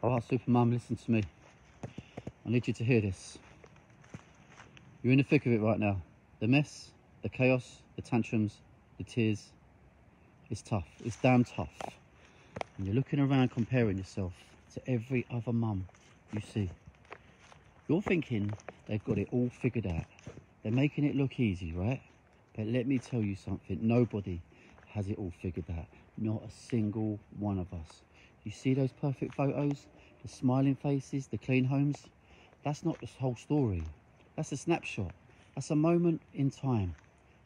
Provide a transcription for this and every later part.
All right, Supermum, listen to me. I need you to hear this. You're in the thick of it right now. The mess, the chaos, the tantrums, the tears. It's tough. It's damn tough. And you're looking around comparing yourself to every other mum you see. You're thinking they've got it all figured out. They're making it look easy, right? But let me tell you something. Nobody has it all figured out. Not a single one of us. You see those perfect photos? The smiling faces, the clean homes? That's not the whole story. That's a snapshot. That's a moment in time.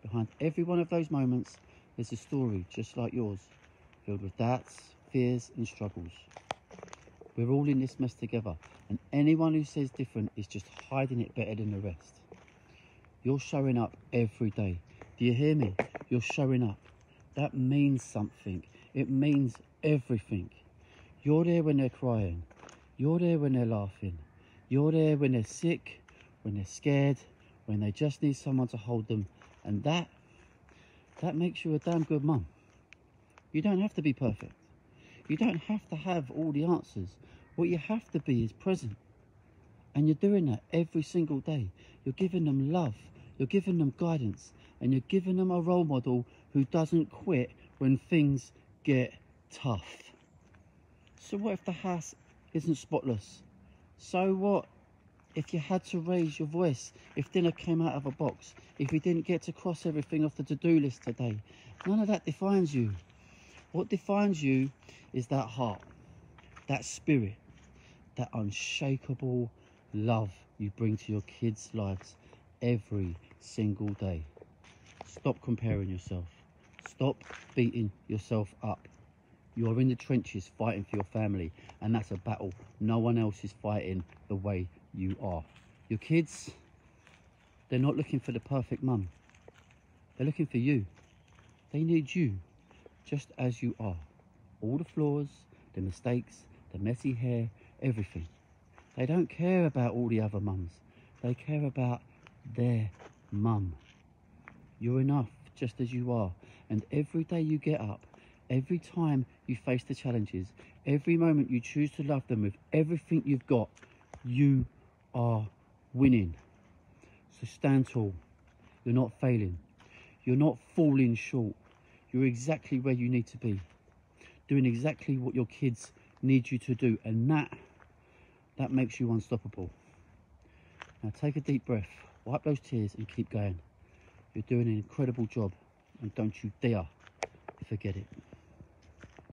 Behind every one of those moments, there's a story just like yours, filled with doubts, fears and struggles. We're all in this mess together, and anyone who says different is just hiding it better than the rest. You're showing up every day. Do you hear me? You're showing up. That means something. It means everything. You're there when they're crying. You're there when they're laughing. You're there when they're sick, when they're scared, when they just need someone to hold them. And that, that makes you a damn good mum. You don't have to be perfect. You don't have to have all the answers. What you have to be is present. And you're doing that every single day. You're giving them love. You're giving them guidance. And you're giving them a role model who doesn't quit when things get tough. So what if the house isn't spotless? So what if you had to raise your voice? If dinner came out of a box? If you didn't get to cross everything off the to-do list today? None of that defines you. What defines you is that heart, that spirit, that unshakable love you bring to your kids' lives every single day. Stop comparing yourself. Stop beating yourself up. You're in the trenches fighting for your family, and that's a battle no one else is fighting the way you are. Your kids, they're not looking for the perfect mum. They're looking for you. They need you just as you are. All the flaws, the mistakes, the messy hair, everything. They don't care about all the other mums. They care about their mum. You're enough just as you are. And every day you get up, every time you face the challenges, every moment you choose to love them with everything you've got, you are winning. So stand tall. You're not failing. You're not falling short. You're exactly where you need to be, doing exactly what your kids need you to do, and that that makes you unstoppable. Now take a deep breath, wipe those tears, and keep going. You're doing an incredible job, and don't you dare forget it.